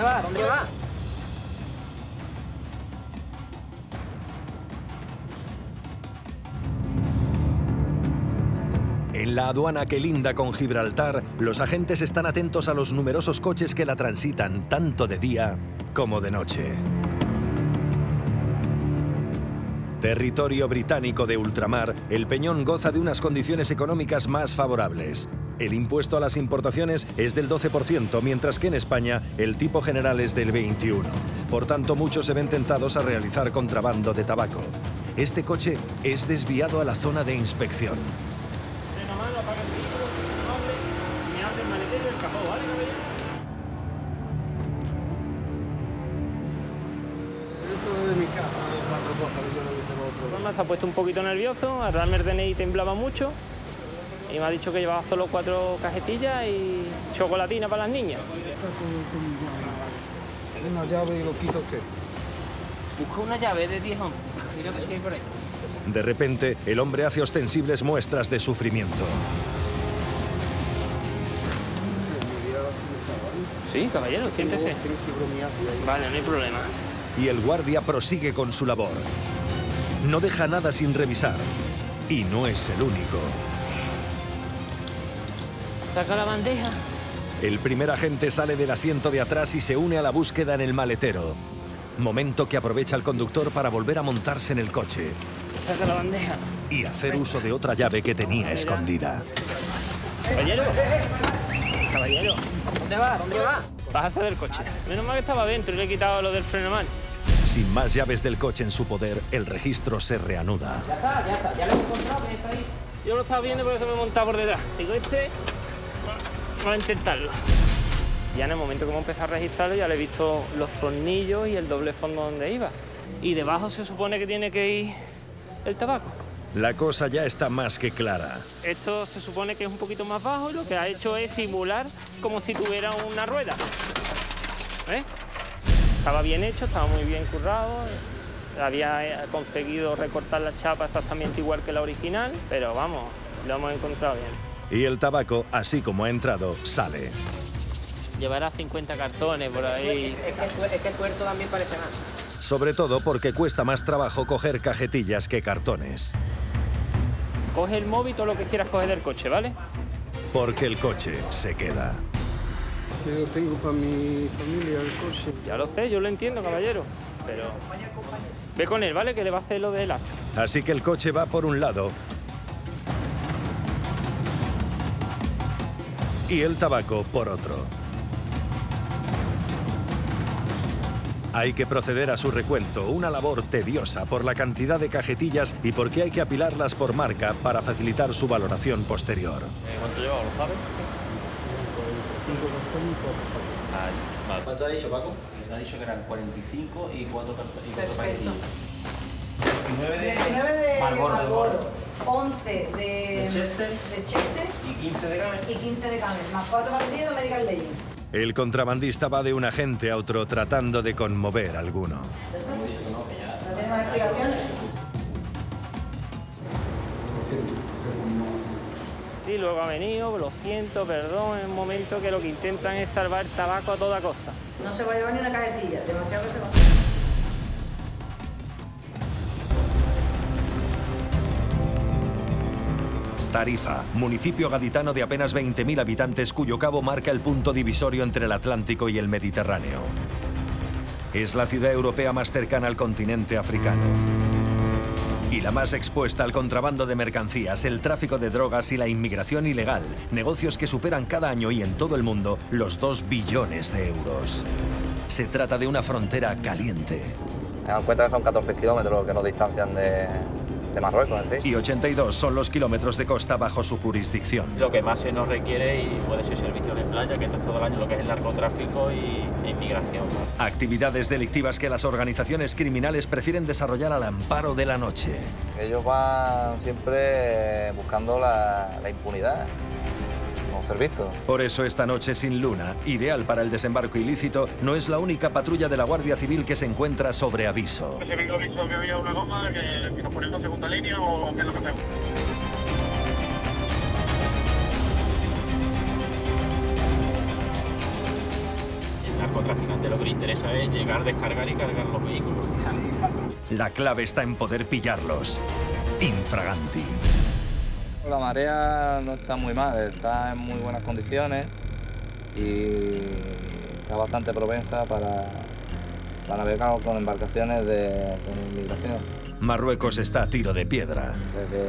¿Dónde va? En la aduana que linda con Gibraltar, los agentes están atentos a los numerosos coches que la transitan, tanto de día como de noche. Territorio británico de ultramar, el Peñón goza de unas condiciones económicas más favorables. El impuesto a las importaciones es del 12%, mientras que en España el tipo general es del 21%. Por tanto, muchos se ven tentados a realizar contrabando de tabaco. Este coche es desviado a la zona de inspección. Freno mano, apaga el vehículo, amable, me abre el maletero y el capó, ¿vale, caballero? Eso es de mi casa, de cuatro cosas, yo no hice lo otro. Mamá se ha puesto un poquito nervioso, al darme el DNI temblaba mucho y me ha dicho que llevaba solo cuatro cajetillas y chocolatina para las niñas. Una llave y lo quito qué. Busca una llave de 10 onzas, mira que si hay por ahí. De repente, el hombre hace ostensibles muestras de sufrimiento. Sí, caballero, siéntese. Ahí. Vale, no hay problema. Y el guardia prosigue con su labor. No deja nada sin revisar. Y no es el único. Saca la bandeja. El primer agente sale del asiento de atrás y se une a la búsqueda en el maletero. Momento que aprovecha el conductor para volver a montarse en el coche Saca la bandeja. y hacer uso de otra llave que tenía escondida. Caballero. Caballero. ¿Dónde va? ¿Dónde va? Bájase del coche. Menos mal que estaba dentro y le he quitado lo del freno mano. Sin más llaves del coche en su poder, el registro se reanuda. Ya está, ya está. Ya lo he encontrado, que está ahí. Yo lo estaba viendo, pero se me montaba por detrás. Digo, este. Vamos a intentarlo. Ya en el momento que hemos empezado a registrarlo, ya le he visto los tornillos y el doble fondo donde iba. Y debajo se supone que tiene que ir el tabaco. La cosa ya está más que clara. Esto se supone que es un poquito más bajo y lo que ha hecho es simular como si tuviera una rueda. ¿Ves? Estaba bien hecho, estaba muy bien currado. Había eh, conseguido recortar la chapa exactamente igual que la original, pero vamos, lo hemos encontrado bien. Y el tabaco, así como ha entrado, sale. Llevará 50 cartones por ahí. Es que, el es que el tuerto también parece más. Sobre todo porque cuesta más trabajo coger cajetillas que cartones. Coge el móvil, todo lo que quieras coger del coche, ¿vale? Porque el coche se queda. Que yo tengo para mi familia el coche. Ya lo sé, yo lo entiendo, caballero. Pero. Ve con él, ¿vale? Que le va a hacer lo del acto. Así que el coche va por un lado y el tabaco por otro. Hay que proceder a su recuento, una labor tediosa por la cantidad de cajetillas y porque hay que apilarlas por marca para facilitar su valoración posterior. ¿Cuánto lleva? ¿Lo sabes? ¿Cuánto ha dicho, Paco? Me ha dicho que eran 45 y 4 y cuatro Perfecto. paquetillos. 19 de 19 de Marlboro, 11 de, De Chester. de Chester y 15 de Games. y 15 de Camel, más 4 partidos de American Legend. El contrabandista va de un agente a otro tratando de conmover a alguno. ¿No más explicaciones? Y luego ha venido, lo siento, perdón, en un momento que lo que intentan es salvar tabaco a toda costa. No se va a llevar ni una cajetilla, demasiado que se va. Tarifa, municipio gaditano de apenas 20.000 habitantes cuyo cabo marca el punto divisorio entre el Atlántico y el Mediterráneo. Es la ciudad europea más cercana al continente africano. Y la más expuesta al contrabando de mercancías, el tráfico de drogas y la inmigración ilegal, negocios que superan cada año y en todo el mundo los 2 billones de euros. Se trata de una frontera caliente. Tengan en cuenta que son 14 kilómetros que nos distancian de, de Marruecos sí. Y 82 son los kilómetros de costa bajo su jurisdicción. Lo que más se nos requiere y puede ser servicio de playa, que esto es todo el año lo que es el narcotráfico y e inmigración. Actividades delictivas que las organizaciones criminales prefieren desarrollar al amparo de la noche. Ellos van siempre buscando la, la impunidad, no ser vistos. Por eso esta noche sin luna, ideal para el desembarco ilícito, no es la única patrulla de la Guardia Civil que se encuentra sobre aviso. Se me visto que había una goma, que si nos ponemos en segunda línea o qué es lo que hacemos. La narcotraficante lo que le interesa es llegar, descargar y cargar los vehículos. La clave está en poder pillarlos. Infraganti. La marea no está muy mal, está en muy buenas condiciones y está bastante propensa para, para navegar con embarcaciones de con inmigración. Marruecos está a tiro de piedra. Desde,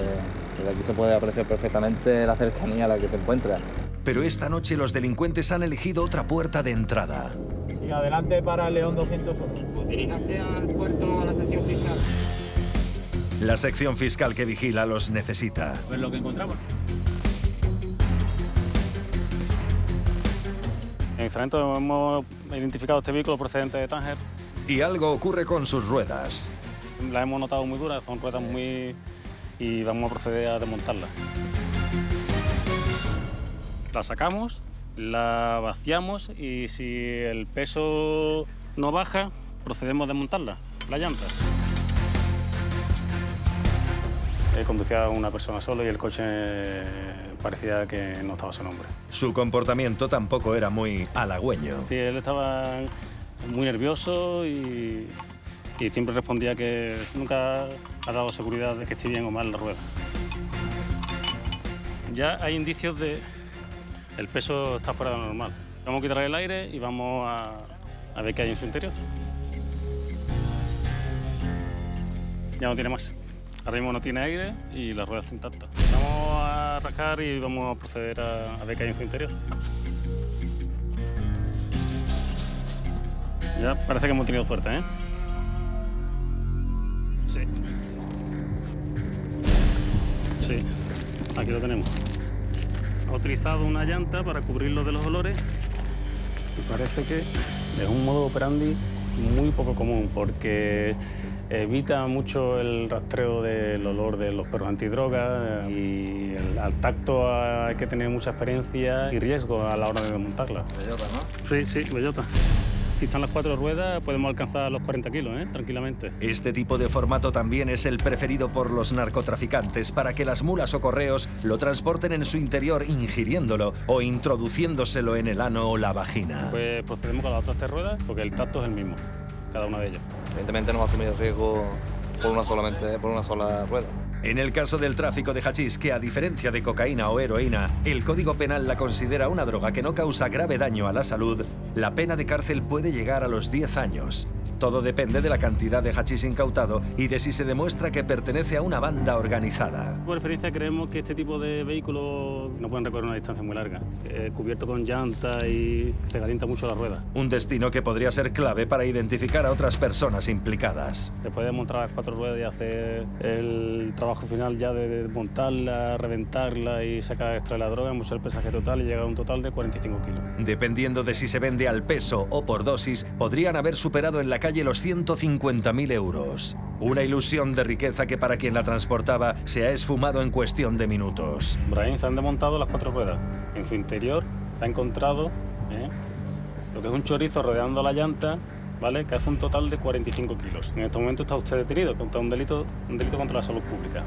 desde aquí se puede apreciar perfectamente la cercanía a la que se encuentra. Pero esta noche los delincuentes han elegido otra puerta de entrada. Y adelante para León 201. Diríjase al puerto a la sección fiscal. La sección fiscal que vigila los necesita. Ver lo que encontramos. En Inframento hemos identificado este vehículo procedente de Tánger. Y algo ocurre con sus ruedas. La hemos notado muy dura, son ruedas muy... y vamos a proceder a desmontarla. La sacamos, la vaciamos y si el peso no baja, procedemos a desmontarla, la llanta. Eh, conducía una persona solo y el coche eh, parecía que no estaba a su nombre. Su comportamiento tampoco era muy halagüeño. Sí, él estaba muy nervioso y, y siempre respondía que nunca ha dado seguridad de que esté bien o mal la rueda. Ya hay indicios de el peso está fuera de lo normal. Vamos a quitarle el aire y vamos a, a ver qué hay en su interior. Ya no tiene más. Ahora mismo no tiene aire y la rueda está intacta. Vamos a rascar y vamos a proceder a, ver qué hay en su interior. Ya parece que hemos tenido suerte, ¿eh? Sí. Sí, aquí lo tenemos. Ha utilizado una llanta para cubrirlo de los olores y parece que es un modo operandi muy poco común porque evita mucho el rastreo del olor de los perros antidrogas y el- al tacto hay que tener mucha experiencia y riesgo a la hora de desmontarla. Bellota, ¿no? Sí, sí, bellota. Si están las cuatro ruedas podemos alcanzar los 40 kilos, ¿eh? tranquilamente. Este tipo de formato también es el preferido por los narcotraficantes para que las mulas o correos lo transporten en su interior ingiriéndolo o introduciéndoselo en el ano o la vagina. Pues procedemos con las otras tres ruedas porque el tacto es el mismo, cada una de ellas. Evidentemente no va a asumir riesgo por una, solamente, por una sola rueda. En el caso del tráfico de hachís, que a diferencia de cocaína o heroína, el Código Penal la considera una droga que no causa grave daño a la salud, la pena de cárcel puede llegar a los 10 años. Todo depende de la cantidad de hachís incautado y de si se demuestra que pertenece a una banda organizada. Por experiencia creemos que este tipo de vehículos no pueden recorrer una distancia muy larga. Eh, cubierto con llanta y se calienta mucho la rueda. Un destino que podría ser clave para identificar a otras personas implicadas. Después de montar las cuatro ruedas y hacer el trabajo final ya de desmontarla, reventarla y sacar extraer la droga, hemos hecho el pesaje total y llega a un total de 45 kilos. Dependiendo de si se vende al peso o por dosis, podrían haber superado en la calle los 150.000 euros. Una ilusión de riqueza que para quien la transportaba se ha esfumado en cuestión de minutos. Brahim se han desmontado las cuatro ruedas. En su interior se ha encontrado ¿eh? lo que es un chorizo rodeando la llanta, ¿vale? que hace un total de 45 kilos. En este momento está usted detenido contra un delito, un delito contra la salud pública.